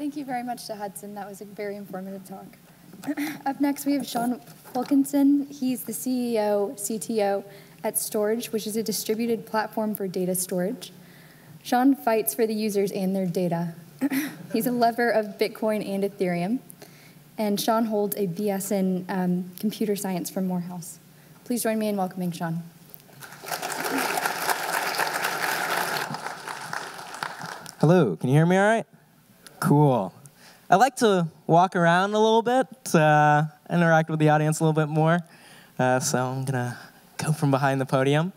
Thank you very much to Hudson. That was a very informative talk. Up next, we have Shawn Wilkinson. He's the CEO, CTO at Storj, which is a distributed platform for data storage. Shawn fights for the users and their data. He's a lover of Bitcoin and Ethereum. And Shawn holds a BS in um, computer science from Morehouse. Please join me in welcoming Sean. Hello, can you hear me all right? Cool. I like to walk around a little bit, uh, interact with the audience a little bit more. Uh, so I'm going to go from behind the podium.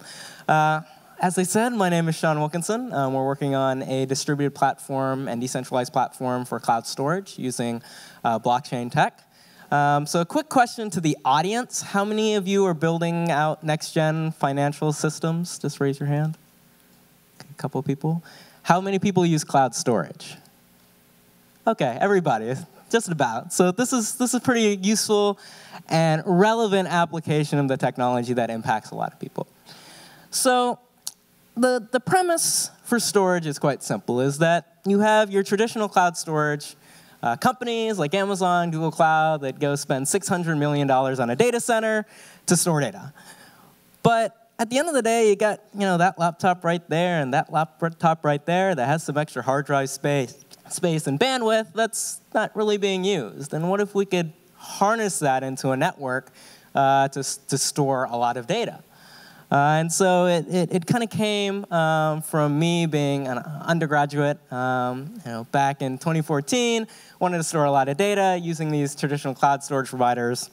Uh, as I said, my name is Shawn Wilkinson. Um, we're working on a distributed platform and decentralized platform for cloud storage using uh, blockchain tech. Um, so, a quick question to the audience How many of you are building out next gen financial systems? Just raise your hand. A couple people. How many people use cloud storage? Okay, everybody, just about. So this is this is pretty useful and relevant application of the technology that impacts a lot of people. So the the premise for storage is quite simple: is that you have your traditional cloud Storj. Uh, companies like Amazon, Google Cloud that go spend $600 million on a data center to store data. But at the end of the day, you got you know that laptop right there and that laptop right there that has some extra hard drive space space and bandwidth that's not really being used. And what if we could harness that into a network uh, to, to store a lot of data? Uh, and so it, it, it kind of came um, from me being an undergraduate um, you know, back in 2014, wanted to store a lot of data using these traditional cloud storage providers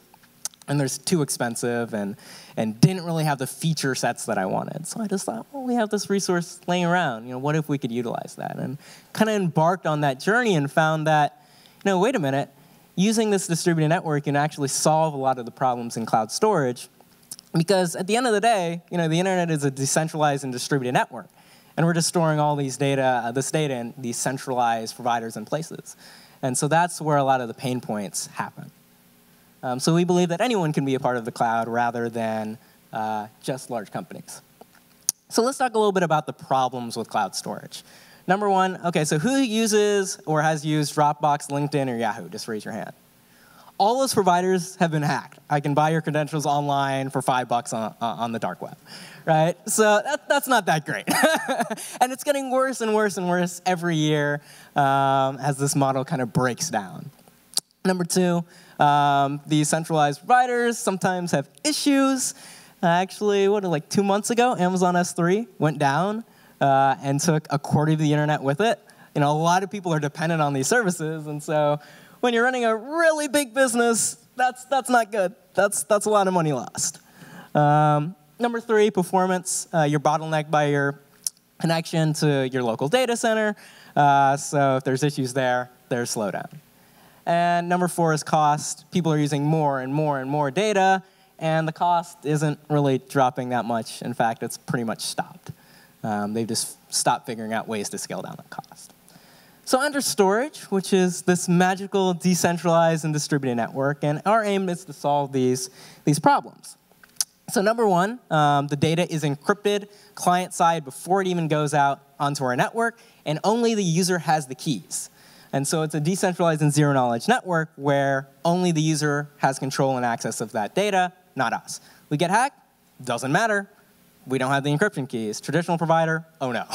and they're too expensive and, and didn't really have the feature sets that I wanted. So I just thought, well, we have this resource laying around. You know, what if we could utilize that? And kind of embarked on that journey and found that, you know, wait a minute, using this distributed network can actually solve a lot of the problems in cloud storage. Because at the end of the day, you know, the internet is a decentralized and distributed network. And we're just storing all these data, uh, this data in these centralized providers and places. And so that's where a lot of the pain points happen. Um, so we believe that anyone can be a part of the cloud rather than uh, just large companies. So let's talk a little bit about the problems with cloud storage. Number one, okay, so who uses or has used Dropbox, LinkedIn, or Yahoo? Just raise your hand. All those providers have been hacked. I can buy your credentials online for five bucks on, on the dark web, right? So that, that's not that great. and it's getting worse and worse and worse every year um, as this model kind of breaks down. Number two, um, these centralized providers sometimes have issues. Uh, actually, what, like two months ago, Amazon S3 went down uh, and took a quarter of the internet with it. You know, a lot of people are dependent on these services, and so when you're running a really big business, that's, that's not good. That's, that's a lot of money lost. Um, number three, performance. Uh, you're bottlenecked by your connection to your local data center. Uh, so if there's issues there, there's slowdown. And number four is cost. People are using more and more and more data, and the cost isn't really dropping that much. In fact, it's pretty much stopped. Um, they've just stopped figuring out ways to scale down that cost. So under storage, which is this magical decentralized and distributed network, and our aim is to solve these, these problems. So number one, um, the data is encrypted client side before it even goes out onto our network, and only the user has the keys. And so it's a decentralized and zero knowledge network where only the user has control and access of that data, not us. We get hacked, doesn't matter. We don't have the encryption keys. Traditional provider, oh no.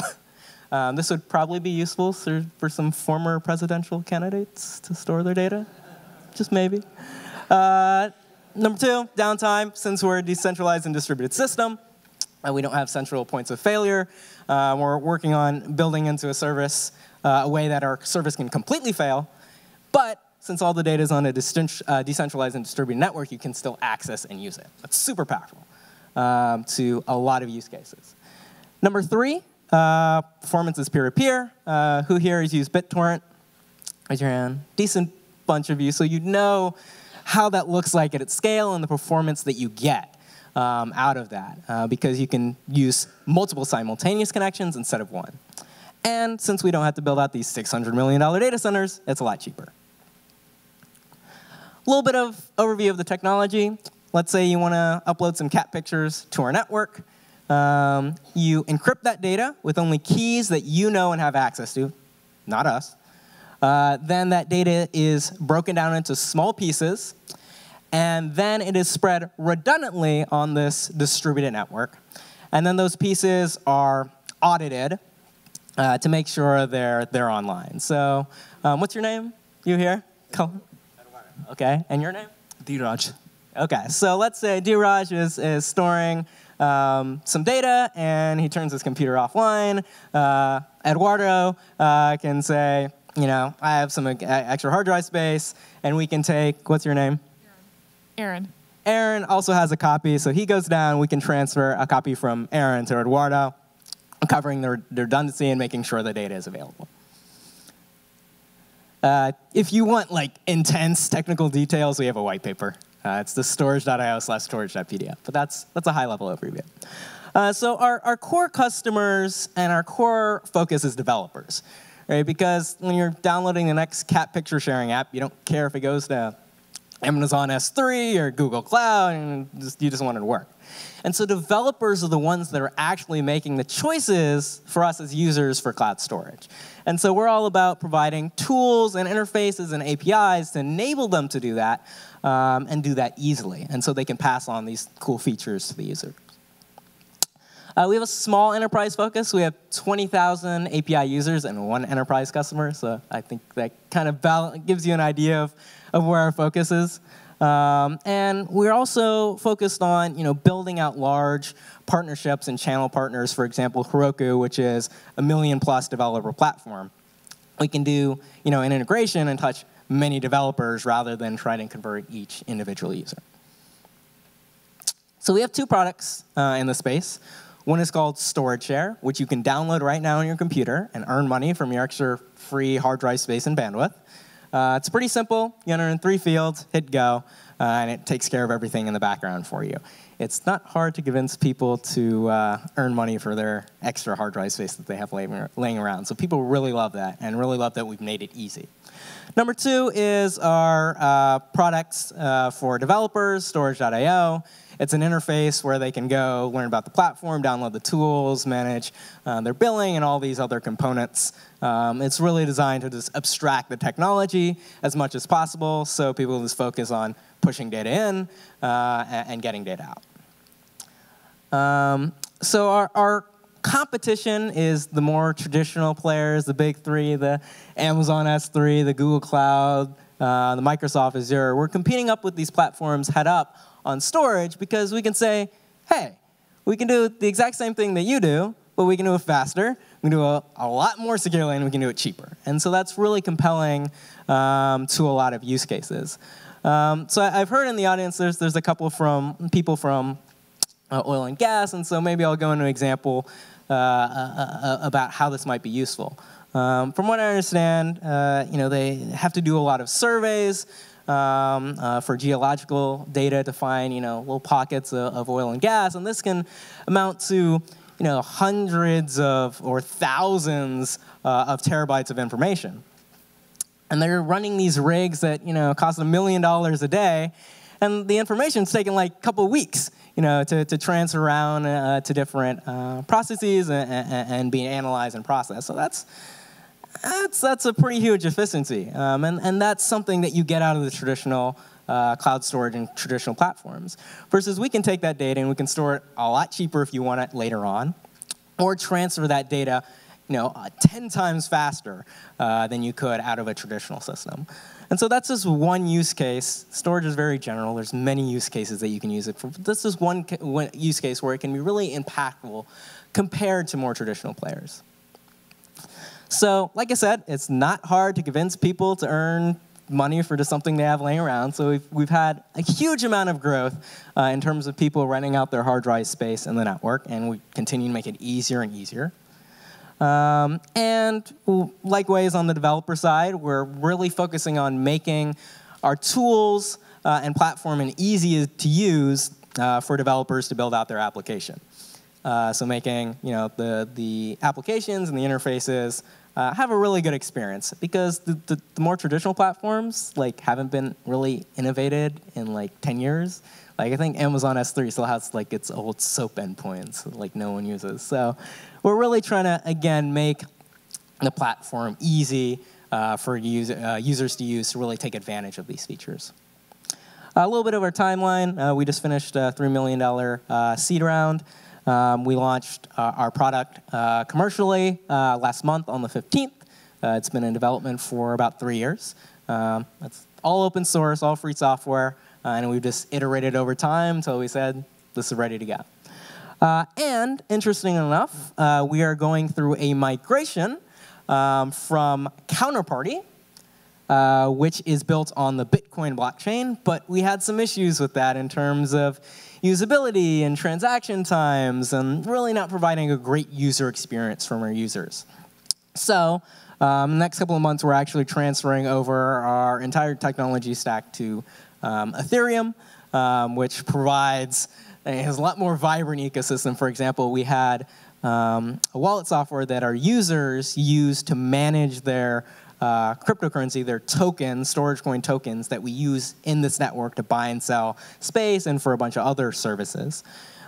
Um, this would probably be useful for, some former presidential candidates to store their data, just maybe. Uh, number two, downtime. Since we're a decentralized and distributed system, and we don't have central points of failure, uh, we're working on building into a service uh, a way that our service can completely fail. But since all the data is on a uh, decentralized and distributed network, you can still access and use it. That's super powerful um, to a lot of use cases. Number three, uh, performance is peer-to-peer. -peer. who here has used BitTorrent? Raise your hand. Decent bunch of you, so you know how that looks like at its scale and the performance that you get um, out of that, uh, because you can use multiple simultaneous connections instead of one. And since we don't have to build out these $600 million data centers, it's a lot cheaper. A little bit of overview of the technology. Let's say you want to upload some cat pictures to our network. Um, you encrypt that data with only keys that you know and have access to, not us. Uh, then that data is broken down into small pieces, and then it is spread redundantly on this distributed network. And then those pieces are audited uh, to make sure they're, they're online. So, um, what's your name? You here? Colin? Okay, and your name? Dheeraj. Okay, so let's say Dheeraj is, is storing um, some data and he turns his computer offline. Uh, Eduardo uh, can say, you know, I have some extra hard drive space, and we can take, what's your name? Aaron. Aaron also has a copy, so he goes down. We can transfer a copy from Aaron to Eduardo, covering the redundancy and making sure the data is available. Uh, if you want like intense technical details, we have a white paper. Uh, it's the storj.io slash storj.pdf, but that's, that's a high level overview. Uh, so our, our core customers and our core focus is developers, right? Because when you're downloading the next cat picture sharing app, you don't care if it goes to Amazon S3 or Google Cloud, and just, you just want it to work. And so developers are the ones that are actually making the choices for us as users for cloud storage. And so we're all about providing tools and interfaces and APIs to enable them to do that um, and do that easily. And so they can pass on these cool features to the user. Uh, we have a small enterprise focus. We have 20,000 API users and one enterprise customer. So I think that kind of gives you an idea of, of where our focus is. Um, and we're also focused on you know, building out large partnerships and channel partners. For example, Heroku, which is a million plus developer platform. We can do you know, an integration and touch many developers rather than try to convert each individual user. So we have two products uh, in the space. One is called Storj Share, which you can download right now on your computer and earn money from your extra free hard drive space and bandwidth. Uh, it's pretty simple. You enter in three fields, hit go, uh, and it takes care of everything in the background for you. It's not hard to convince people to uh, earn money for their extra hard drive space that they have laying, around. So people really love that and really love that we've made it easy. Number two is our uh, products uh, for developers, storj.io. It's an interface where they can go learn about the platform, download the tools, manage uh, their billing, and all these other components. Um, it's really designed to just abstract the technology as much as possible so people just focus on pushing data in uh, and getting data out. Um, so our, our competition is the more traditional players, the big three, the Amazon S3, the Google Cloud, uh, the Microsoft Azure. We're competing up with these platforms head up on storage because we can say, hey, we can do the exact same thing that you do, but we can do it faster, we can do it a, a lot more securely, and we can do it cheaper. And so that's really compelling um, to a lot of use cases. Um, so I, have heard in the audience there's, there's a couple from people from uh, oil and gas, and so maybe I'll go into an example uh, uh, uh, about how this might be useful. Um, from what I understand, uh, you know, they have to do a lot of surveys um, uh, for geological data to find, you know, little pockets of, of, oil and gas, and this can amount to, you know, hundreds of or thousands uh, of terabytes of information. And they're running these rigs that, you know, cost a million dollars a day, and the information's taking like a couple weeks, you know, to, to transfer around uh, to different uh, processes and, and, and being analyzed and processed. So that's that's, that's a pretty huge efficiency. Um, and, and that's something that you get out of the traditional uh, cloud storage and traditional platforms. Versus we can take that data and we can store it a lot cheaper if you want it later on, or transfer that data you know, uh, 10 times faster uh, than you could out of a traditional system. And so that's just one use case. Storj is very general. There's many use cases that you can use it for. This is one, one use case where it can be really impactful compared to more traditional players. So, like I said, it's not hard to convince people to earn money for just something they have laying around. So we've, we've had a huge amount of growth uh, in terms of people renting out their hard drive space in the network, and we continue to make it easier and easier. Um, and likewise, on the developer side, we're really focusing on making our tools uh, and platform and easy to use uh, for developers to build out their application. Uh, so making you know the the applications and the interfaces uh, have a really good experience because the, the, the, more traditional platforms like haven't been really innovated in like 10 years. Like I think Amazon S3 still has like its old SOAP endpoints like no one uses. So we're really trying to again make the platform easy uh, for use, uh, users to use to really take advantage of these features. A little bit of our timeline. Uh, we just finished a $3 million uh, seed round. Um, we launched uh, our product uh, commercially uh, last month on the 15th. Uh, it's been in development for about three years. Um, it's all open source, all free software, and we've just iterated over time until we said this is ready to go. and interesting enough, we are going through a migration um, from Counterparty, uh, which is built on the Bitcoin blockchain, but we had some issues with that in terms of usability and transaction times and really not providing a great user experience from our users. So, um, next couple of months, we're actually transferring over our entire technology stack to um, Ethereum, um, which provides has a lot more vibrant ecosystem. For example, we had um, a wallet software that our users use to manage their uh, cryptocurrency, their tokens, Storj coin tokens that we use in this network to buy and sell space and for a bunch of other services.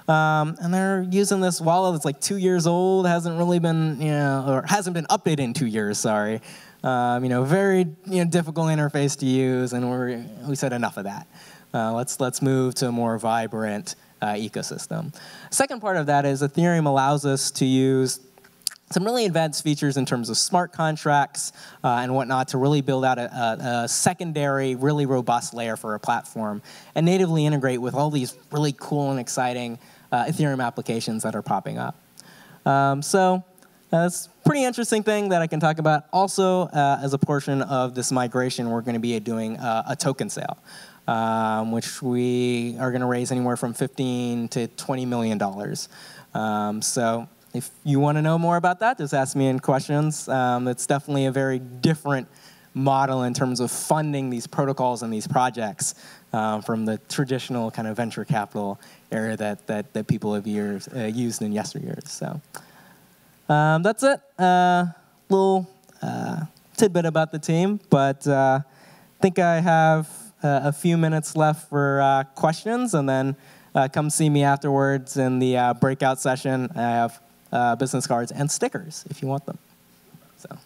Um, and they're using this wallet that's like two years old, hasn't really been, you know, or hasn't been updated in two years, sorry. Um, you know, very you know, difficult interface to use, and we we said enough of that. Uh, let's, let's move to a more vibrant uh, ecosystem. Second part of that is Ethereum allows us to use some really advanced features in terms of smart contracts uh, and whatnot to really build out a, a, a, secondary, really robust layer for a platform and natively integrate with all these really cool and exciting uh, Ethereum applications that are popping up. Um, so that's a pretty interesting thing that I can talk about. Also, uh, as a portion of this migration, we're going to be doing uh, a token sale. Um, which we are going to raise anywhere from 15 to 20 million dollars. Um, so if you want to know more about that, just ask me in questions. Um, it's definitely a very different model in terms of funding these protocols and these projects um, from the traditional kind of venture capital area that, that, that people have years, uh, used in yesteryears. So um, that's it. Uh, little uh, tidbit about the team, but uh, I think I have uh, a few minutes left for uh, questions, and then uh, come see me afterwards in the uh, breakout session. I have uh, business cards and stickers if you want them. So.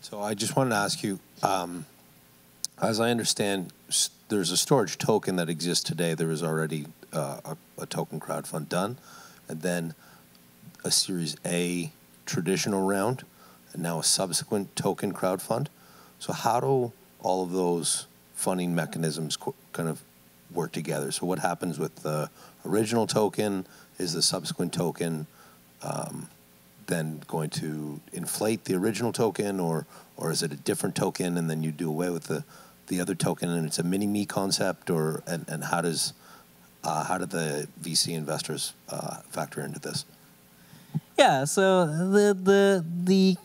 So I just wanted to ask you, um, as I understand, there's a Storj token that exists today. There is already uh, a, a, token crowdfund done, and then a Series A traditional round, and now a subsequent token crowdfund. So how do all of those funding mechanisms kind of work together? So what happens with the original token? Is the subsequent token um, then going to inflate the original token, or or is it a different token and then you do away with the the other token and it's a mini me concept, or and, and how does uh, how do the VC investors uh, factor into this? Yeah, so the the the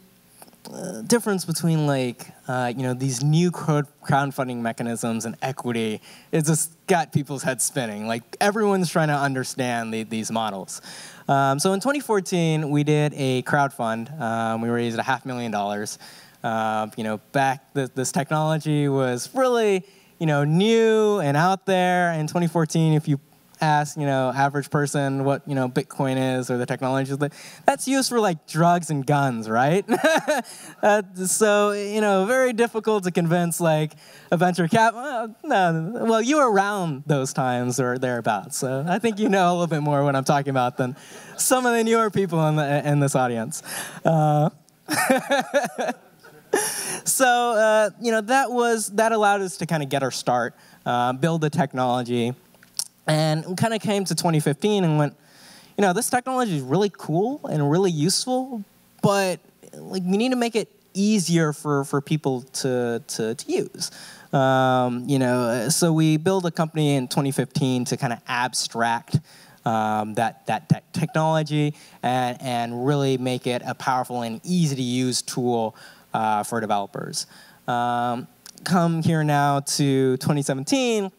difference between like uh, you know these new crowdfunding mechanisms and equity is just got people's heads spinning. Like everyone's trying to understand the, these models. Um, so in 2014, we did a crowdfund. Um, we raised a half million dollars. Uh, you know, back this technology was really you know new and out there. In 2014, if you ask, you know, average person what, you know, Bitcoin is or the technology that's used for like drugs and guns, right? uh, so, you know, very difficult to convince like a venture cap. Well, no, well, you were around those times or thereabouts. So I think you know a little bit more what I'm talking about than some of the newer people in, the, in this audience. Uh, so uh, you know that was that allowed us to kind of get our start, uh, build the technology, and we kind of came to 2015 and went, you know, this technology is really cool and really useful, but like we need to make it easier for, for people to, to, to use. Um, you know, so we built a company in 2015 to kind of abstract um, that, that, that, technology and, and really make it a powerful and easy to use tool uh, for developers. Um, come here now to 2017,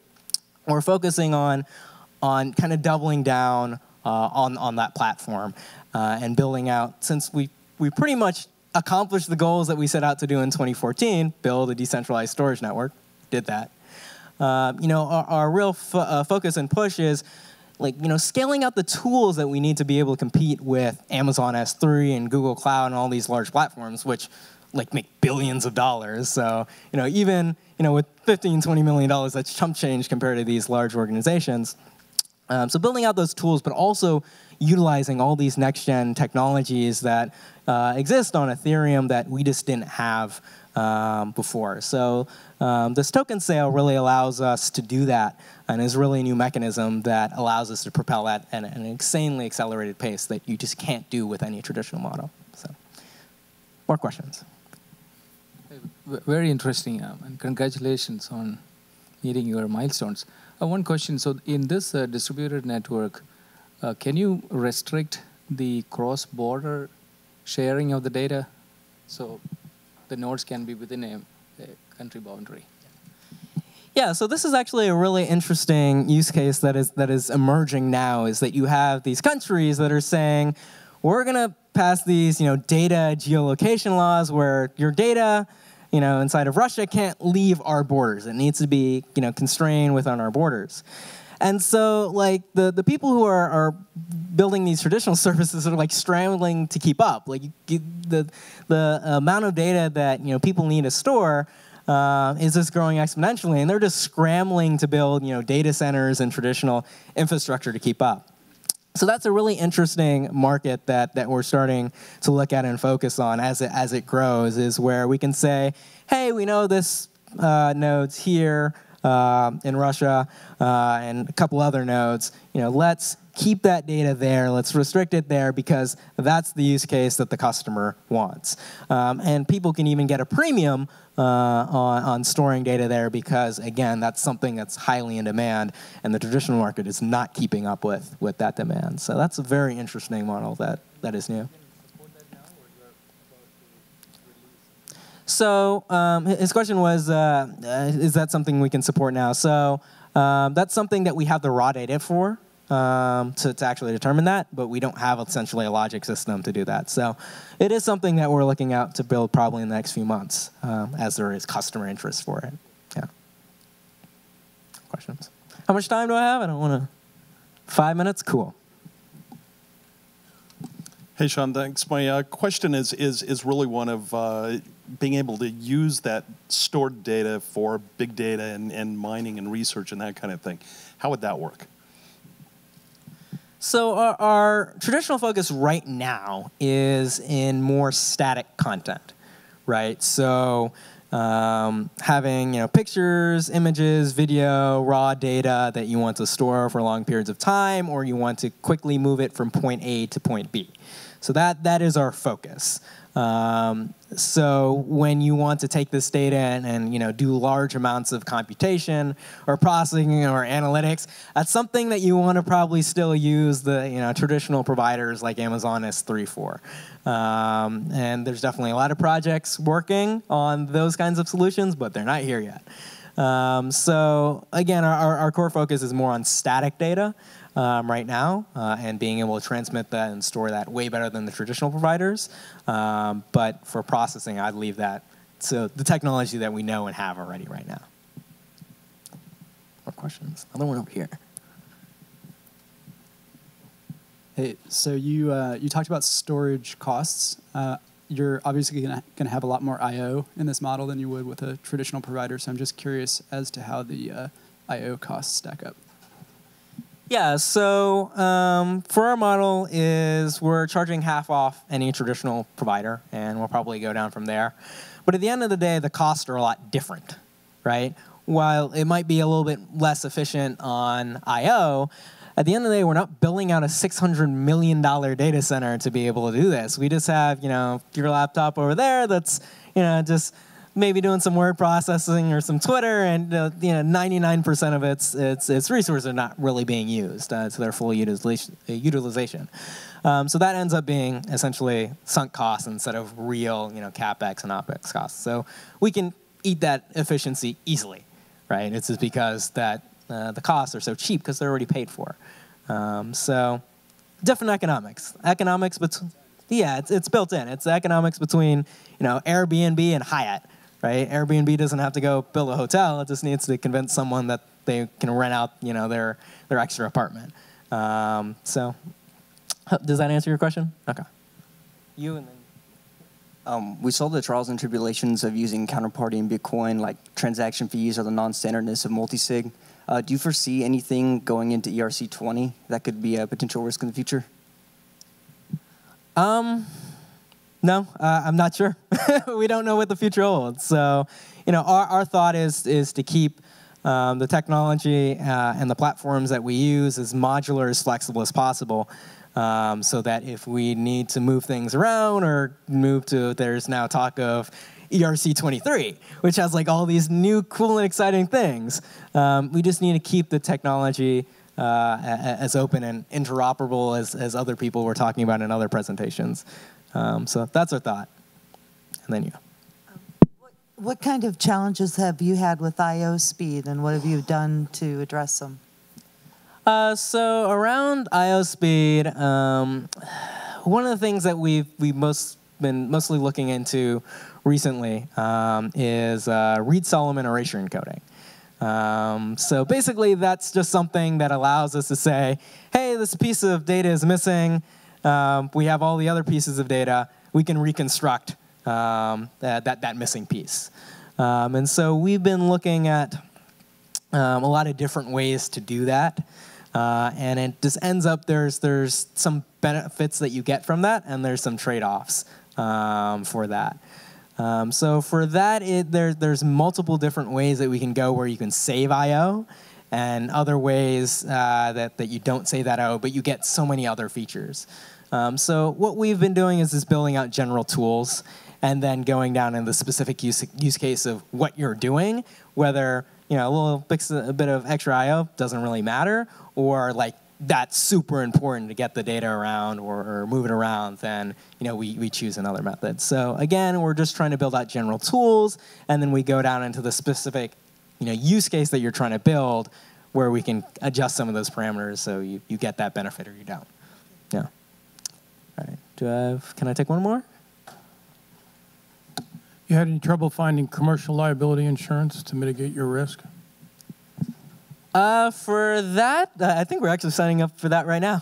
we're focusing on, on kind of doubling down uh, on, on that platform uh, and building out, since we, we pretty much accomplished the goals that we set out to do in 2014, build a decentralized storage network, did that. Uh, you know, our, our real uh, focus and push is like you know scaling out the tools that we need to be able to compete with Amazon S3 and Google Cloud and all these large platforms, which like make billions of dollars. So you know even you know with 15, 20 million dollars, that's chump change compared to these large organizations. Um, so building out those tools, but also utilizing all these next gen technologies that uh, exist on Ethereum that we just didn't have um, before. So um, this token sale really allows us to do that and is really a new mechanism that allows us to propel that at an insanely accelerated pace that you just can't do with any traditional model. So, more questions? Very interesting, um, and congratulations on meeting your milestones. Uh, one question, so in this uh, distributed network, uh, can you restrict the cross-border sharing of the data? So the nodes can be within a, a country boundary. Yeah, so this is actually a really interesting use case that is that is emerging now. Is that you have these countries that are saying, we're gonna pass these, you know, data geolocation laws where your data, you know, inside of Russia can't leave our borders. It needs to be, you know, constrained within our borders. And so, like the, the people who are, are building these traditional services are like scrambling to keep up. Like you, the the amount of data that you know people need to store uh, is just growing exponentially, and they're just scrambling to build you know data centers and traditional infrastructure to keep up. So that's a really interesting market that, that we're starting to look at and focus on as it, as it grows, is where we can say, hey, we know this uh, node's here, uh, in Russia uh, and a couple other nodes. You know, let's keep that data there. Let's restrict it there because that's the use case that the customer wants. Um, and people can even get a premium uh, on, on storing data there because, again, that's something that's highly in demand, and the traditional market is not keeping up with, with that demand. So that's a very interesting model that, that is new. So um, his question was, uh, uh, is that something we can support now? So um, that's something that we have the raw data for um, to, to actually determine that, but we don't have essentially a logic system to do that. So it is something that we're looking out to build probably in the next few months um, as there is customer interest for it. Yeah. Questions? How much time do I have? I don't want to. Five minutes? Cool. Hey, Shawn, thanks. My uh, question is, is, is really one of uh, being able to use that stored data for big data and, and mining and research and that kind of thing. How would that work? So our, our, traditional focus right now is in more static content, right? So um, having you know pictures, images, video, raw data that you want to store for long periods of time, or you want to quickly move it from point A to point B. So that that is our focus. Um, so when you want to take this data and, and, you know do large amounts of computation or processing or analytics, that's something that you want to probably still use the you know traditional providers like Amazon S3 for. Um, and there's definitely a lot of projects working on those kinds of solutions, but they're not here yet. Um, so again, our, our core focus is more on static data um, right now uh, and being able to transmit that and store that way better than the traditional providers. Um, but for processing, I'd leave that to the technology that we know and have already right now. More questions? Another one over here. Hey, so you uh, you talked about storage costs. Uh, you're obviously going to have a lot more I/O in this model than you would with a traditional provider. So I'm just curious as to how the uh, I/O costs stack up. Yeah, so um, for our model is we're charging half off any traditional provider, and we'll probably go down from there. But at the end of the day, the costs are a lot different, right? While it might be a little bit less efficient on I/O, at the end of the day, we're not building out a $600 million data center to be able to do this. We just have, you know, your laptop over there that's, you know, just maybe doing some word processing or some Twitter, and uh, you know, 99% of its, its its resources are not really being used uh, to their full utilization. utilization. Um, so that ends up being essentially sunk costs instead of real, you know, capex and opex costs. So we can eat that efficiency easily, right? It's just because that uh, the costs are so cheap because they're already paid for. Um, so different economics. Economics, but yeah, it's, it's built in. It's economics between you know Airbnb and Hyatt right? Airbnb doesn't have to go build a hotel; it just needs to convince someone that they can rent out, you know, their their extra apartment. Um, so, does that answer your question? Okay. You and then. Um, we saw the trials and tribulations of using counterparty in Bitcoin, like transaction fees or the non-standardness of multisig. Uh, do you foresee anything going into ERC20 that could be a potential risk in the future? Um, no, uh, I'm not sure. we don't know what the future holds. So, you know, our, our thought is is to keep um, the technology uh, and the platforms that we use as modular, as flexible as possible. Um, so that if we need to move things around or move to, there's now talk of ERC 23, which has like all these new cool and exciting things. Um, we just need to keep the technology uh, as open and interoperable as, as other people were talking about in other presentations. Um, so that's our thought. And then you. What, what kind of challenges have you had with I/O speed, and what have you done to address them? Uh, so around I/O speed, um, one of the things that we've we've most been mostly looking into recently um, is uh, Reed Solomon erasure encoding. Um, so basically, that's just something that allows us to say, hey, this piece of data is missing. Um, we have all the other pieces of data. We can reconstruct um, that, that, that, missing piece. Um, and so we've been looking at um, a lot of different ways to do that. Uh, and it just ends up there's, there's some benefits that you get from that, and there's some trade offs um, for that. Um, so for that, it, there, there's multiple different ways that we can go where you can save I/O, and other ways uh, that, that you don't say that out, but you get so many other features. Um, so what we've been doing is, is building out general tools, and then going down in the specific use, use case of what you're doing, whether you know a little a bit of extra I/O doesn't really matter, or like that's super important to get the data around or, or, move it around, then you know we, we choose another method. So again, we're just trying to build out general tools, and then we go down into the specific you know use case that you're trying to build, where we can adjust some of those parameters so you, you get that benefit or you don't. Yeah. All right. Do I have? Can I take one more? You had any trouble finding commercial liability insurance to mitigate your risk? Uh, for that, uh, I think we're actually signing up for that right now.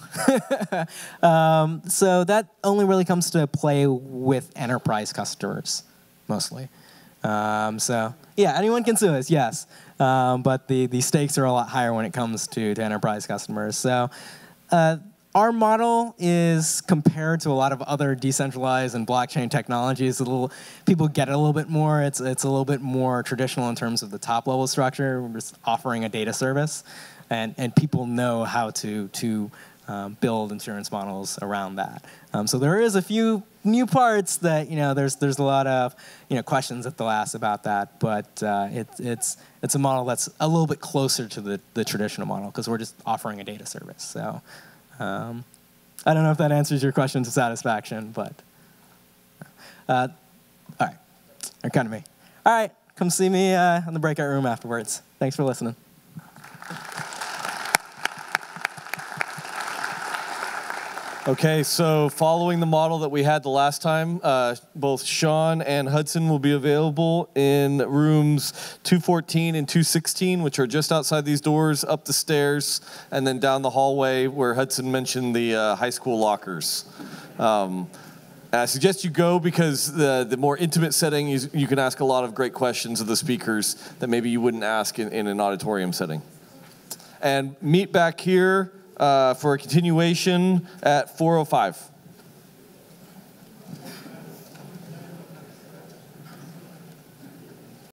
um, so that only really comes to play with enterprise customers, mostly. Um, so yeah, anyone can sue us, yes. Um, but the, the stakes are a lot higher when it comes to, to enterprise customers. So uh, our model is compared to a lot of other decentralized and blockchain technologies. A little people get it a little bit more. It's it's a little bit more traditional in terms of the top level structure. We're just offering a data service, and and people know how to to um, build insurance models around that. Um, so there is a few new parts that you know. There's there's a lot of you know questions that they'll ask about that, but uh, it, it's it's a model that's a little bit closer to the the traditional model because we're just offering a data service. So. Um, I don't know if that answers your question to satisfaction, but uh, all right, or kind of me. All right, come see me uh, in the breakout room afterwards. Thanks for listening. Okay, so following the model that we had the last time, uh, both Shawn and Hudson will be available in rooms 214 and 216, which are just outside these doors, up the stairs, and then down the hallway where Hudson mentioned the uh, high school lockers. Um, I suggest you go because the, the more intimate setting, you, you can ask a lot of great questions of the speakers that maybe you wouldn't ask in, in an auditorium setting. And meet back here uh, for a continuation at 405.